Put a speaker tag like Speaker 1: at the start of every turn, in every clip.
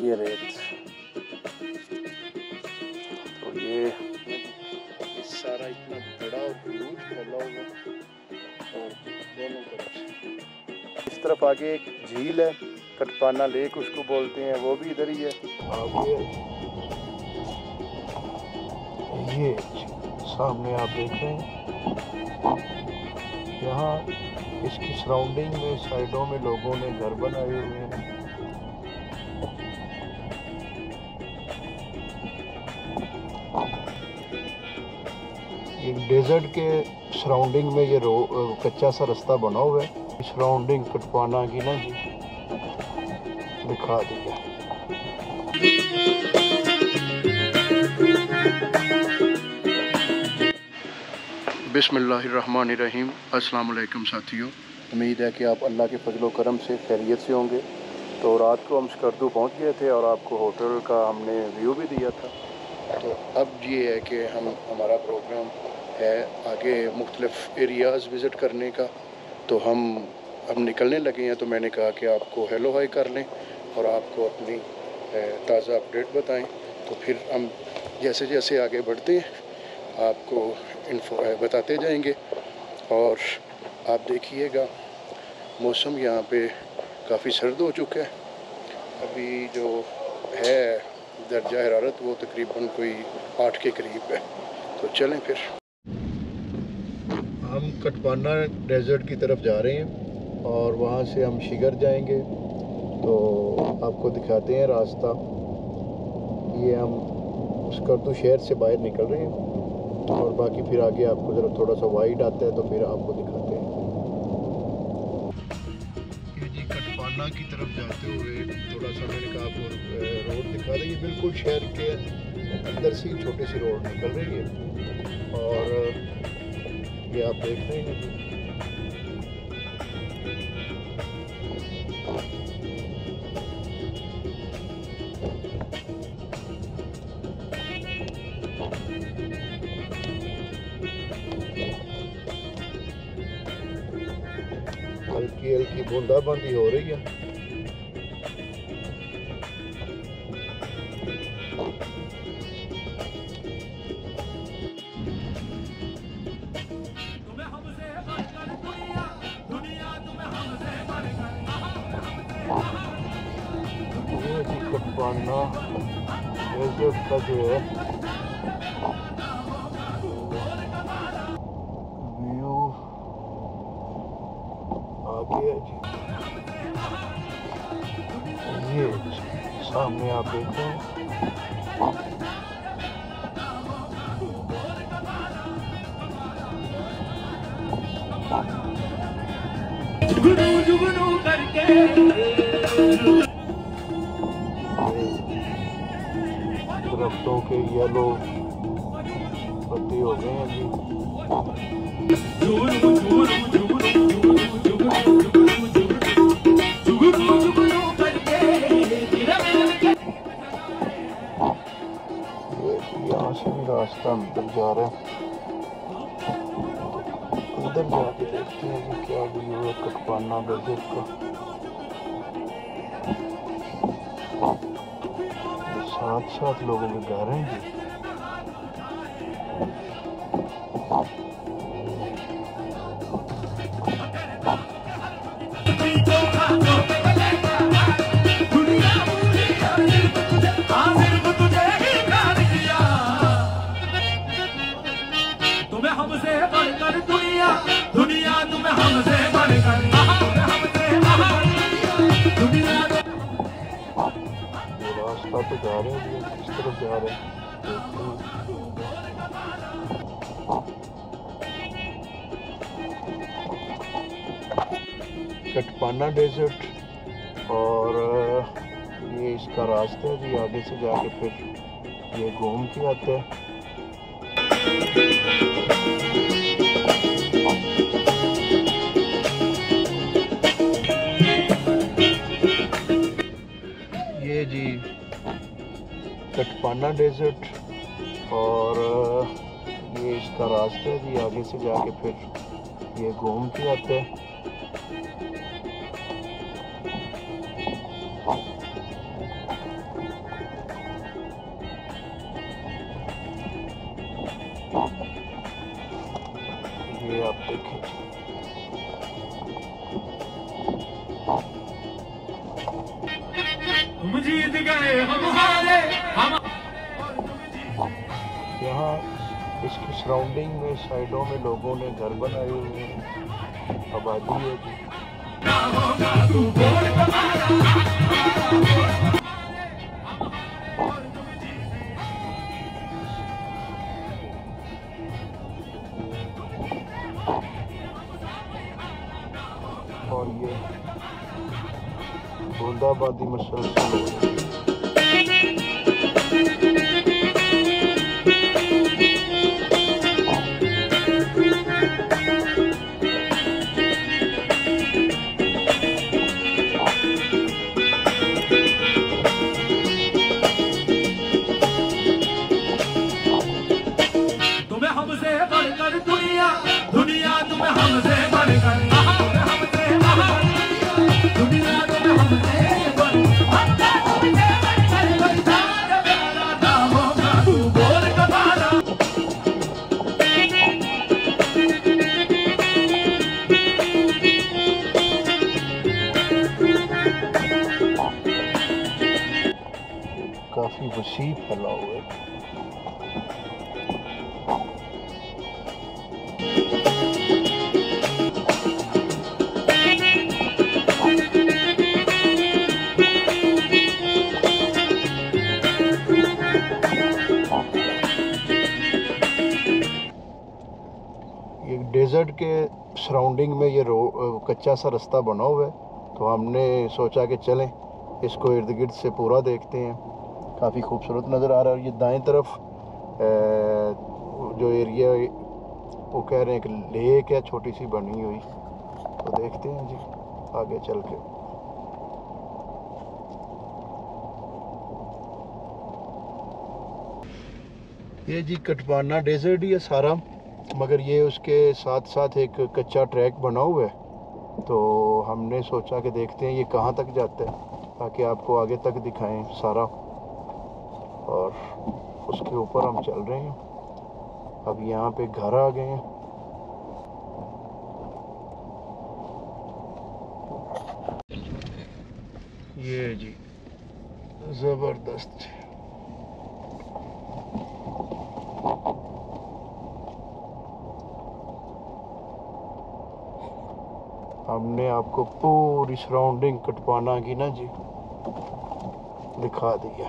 Speaker 1: ये रेत तो ये
Speaker 2: ये सारा इतना बड़ा और ह्यूज फैला हुआ और दोनों तरफ़
Speaker 1: इस तरफ़ आगे एक झील है कटपाना लेक उसको बोलते हैं वो भी इधर ही है।
Speaker 2: आगे ये सामने आप देख रहे हैं। यहाँ इसकी सराउंडिंग में साइडों में लोगों ने घर बनाए हुए हैं। डेजर्ट के सराउंडिंग में ये रो कच्चा सा रास्ता बना हुआ है। सराउंडिंग कटवाना की ना जी, दिखा दिया। बिसमीम अस्सलाम साथियों।
Speaker 1: उम्मीद है कि आप अल्लाह के फजल करम से खैरियत से होंगे। तो रात को हम स्कर्दू पहुँच गए थे और आपको होटल का हमने व्यू भी दिया था।
Speaker 2: तो अब ये है कि हम, हमारा प्रोग्राम है आगे मुख्तलिफ़ एरियाज़ विज़िट करने का तो हम अब निकलने लगे हैं तो मैंने कहा कि आपको हेलो हाई कर लें और आपको अपनी ताज़ा अपडेट बताएँ। तो फिर हम जैसे जैसे आगे बढ़ते हैं, आपको इन्फो बताते जाएँगे। और आप देखिएगा, मौसम यहाँ पे काफ़ी सर्द हो चुका है। अभी जो है, दर्जा हरारत वो तकरीबन कोई आठ के करीब है। तो चलें फिर। कटवाना डेजर्ट की तरफ़ जा रहे हैं और वहाँ से हम शिगर जाएँगे। तो आपको दिखाते हैं रास्ता। ये हम स्कर्दू शहर से बाहर निकल रहे हैं और बाकी फिर आगे आपको ज़रा थोड़ा सा वाइड आता है तो फिर आपको दिखाते हैं। जी कटवाना की तरफ़ जाते हुए थोड़ा सा मैंने कहा आपको रोड दिखा दें। बिल्कुल शहर के अंदर से छोटी सी रोड निकल रही है। और ये आप देख रहे हैं। हल्की हल्की बूंदाबांदी हो रही है। जी कटवाना डेजर्ट का जो है व्यू आगे है जी ये सामने आप देख रहे हैं
Speaker 3: जुगनू जुगनू करके
Speaker 2: दरख्तों के येलो पत्ते हो गए हैं जी। यहाँ से भी रास्ता अंदर जा रहा है। अंदर जाके देखते हैं कि क्या व्यू है कटपाना डेजर्ट का। साथ साथ लोगों के घर हैं
Speaker 3: दुनिया सिर्फ़ तुझे हैं
Speaker 2: कटपाना डेजर्ट और ये इसका रास्ता है जी आगे से जाके फिर ये घूम के आते है। कटपाना डेजर्ट और ये इसका रास्ता है जी आगे से जाके फिर ये घूम के आते है। यहाँ इसकी सराउंडिंग में साइडों में लोगों ने घर बनाए हुए हैं। आबादी है जी। और ये बूंदाबांदी मसलसल काफ़ी वसी फैला हुआ है। डेजर्ट के सराउंडिंग में ये कच्चा सा रास्ता बना हुआ है। तो हमने सोचा कि चलें, इसको इर्द गिर्द से पूरा देखते हैं। काफ़ी खूबसूरत नज़र आ रहा है और ये दाएँ तरफ़ जो एरिया वो कह रहे हैं कि लेक है, छोटी सी बनी हुई। तो देखते हैं जी, आगे चल के। ये जी कटवाना डेजर्ट ही है सारा, मगर ये उसके साथ साथ एक कच्चा ट्रैक बना हुआ है। तो हमने सोचा कि देखते हैं ये कहाँ तक जाता है, ताकि आपको आगे तक दिखाएँ सारा। और उसके ऊपर हम चल रहे हैं। अब यहाँ पे घर आ गए हैं। ये जी, ज़बरदस्त। हमने आपको पूरी सराउंडिंग कटवाना की ना जी। दिखा दिया।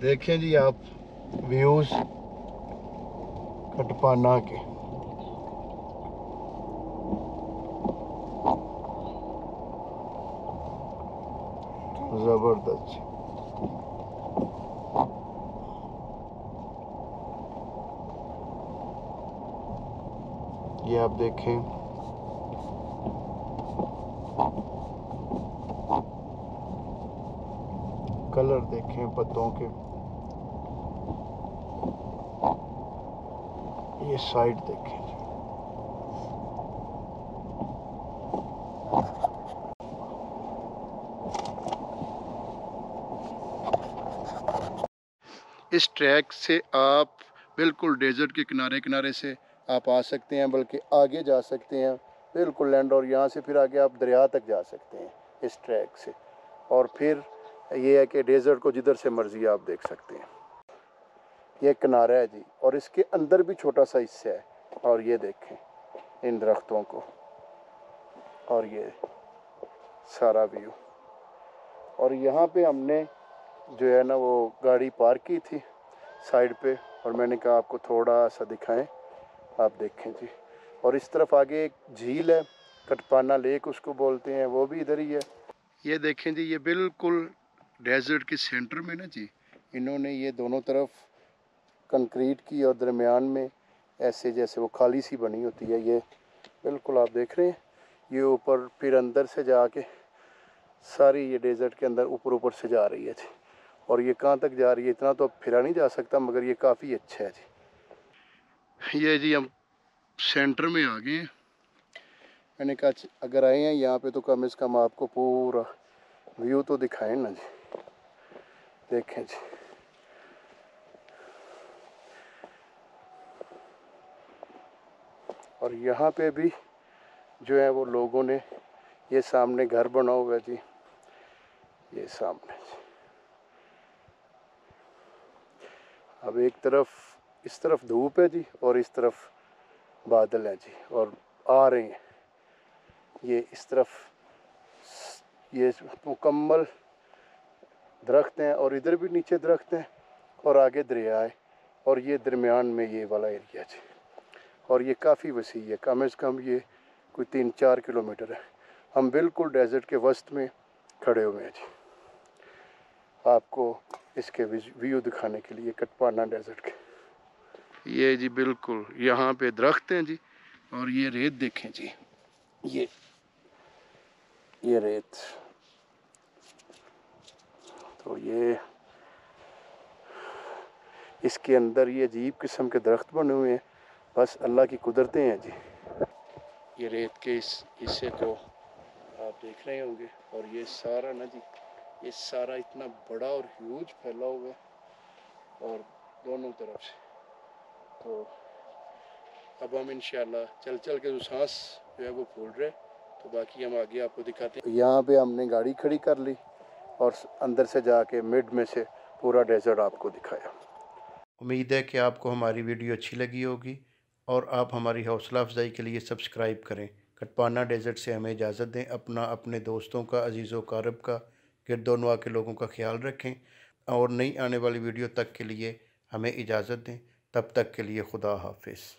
Speaker 2: देखें जी आप व्यूज़ कटपाना के। ज़बरदस्त। ये आप देखें। कलर देखें पत्तों के। ये साइड देखें। इस ट्रैक से आप बिल्कुल डेजर्ट के किनारे किनारे से आप आ सकते हैं, बल्कि आगे जा सकते हैं। बिल्कुल लैंड और यहाँ से फिर आगे आप दरिया तक जा सकते हैं इस ट्रैक से। और फिर ये है कि डेजर्ट को जिधर से मर्ज़ी आप देख सकते हैं। ये किनारा है जी, और इसके अंदर भी छोटा सा हिस्सा है। और ये देखें, इन दरख्तों को। और ये सारा व्यू। और यहाँ पे हमने जो है ना, वो गाड़ी पार्क की थी साइड पे, और मैंने कहा आपको थोड़ा सा दिखाएँ, आप देखें जी। और इस तरफ़ आगे एक झील है, कटपाना लेक उसको बोलते हैं, वो भी इधर ही है। ये देखें जी, ये बिल्कुल डेजर्ट के सेंटर में ना जी। इन्होंने ये दोनों तरफ़ कंक्रीट की और दरमियान में ऐसे जैसे वो खाली सी बनी होती है ये बिल्कुल आप देख रहे हैं। ये ऊपर फिर अंदर से जाके सारी ये डेजर्ट के अंदर ऊपर ऊपर से जा रही है जी। और ये कहाँ तक जा रही है इतना तो अब फिरा नहीं जा सकता मगर ये काफ़ी अच्छा है जी। ये जी हम सेंटर में आ गए हैं। मैंने कहा अगर आए हैं यहाँ पे तो कम से कम आपको पूरा व्यू तो दिखाएँ ना जी। देखें जी। और यहाँ पे भी जो है वो लोगों ने ये सामने घर बना हुआ है जी। ये सामने अब एक तरफ़, इस तरफ़ धूप है जी और इस तरफ़ बादल हैं जी और आ रहे हैं। ये इस तरफ़ ये मुकम्मल दरख्त हैं और इधर भी नीचे दरख्त हैं और आगे दरिया है और ये दरमियान में ये वाला एरिया जी। और ये काफ़ी वसी है, कम अज़ कम ये कोई तीन चार किलोमीटर है। हम बिल्कुल डेजर्ट के वस्त में खड़े हुए हैं जी। आपको इसके व्यू दिखाने के लिए कटपाना डेजर्ट के। ये जी बिल्कुल, यहाँ पे दरख्त हैं जी, और ये रेत देखें जी। ये ये रेत। तो ये, इसके अंदर ये अजीब किस्म के दरख्त बने हुए हैं। बस अल्लाह की कुदरतें हैं जी। ये रेत के इस हिस्से को आप देख रहे होंगे और ये सारा ना जी ये सारा इतना बड़ा और ह्यूज फैला हुआ है और दोनों तरफ़ से। तो अब हम इंशाल्लाह चल चल के जो सांस जो है वो फूल रहे तो बाकी हम आगे आपको दिखाते हैं। यहाँ पे हमने गाड़ी खड़ी कर ली और अंदर से जाके मिड में से पूरा डेजर्ट आपको दिखाया।
Speaker 4: उम्मीद है कि आपको हमारी वीडियो अच्छी लगी होगी। और आप हमारी हौसला अफजाई के लिए सब्सक्राइब करें। कटपाना डेजर्ट से हमें इजाज़त दें। अपना, अपने दोस्तों का, अज़ीज़ वारब का गिरदोनवा के लोगों का ख्याल रखें और नई आने वाली वीडियो तक के लिए हमें इजाज़त दें। तब तक के लिए खुदा हाफिज़।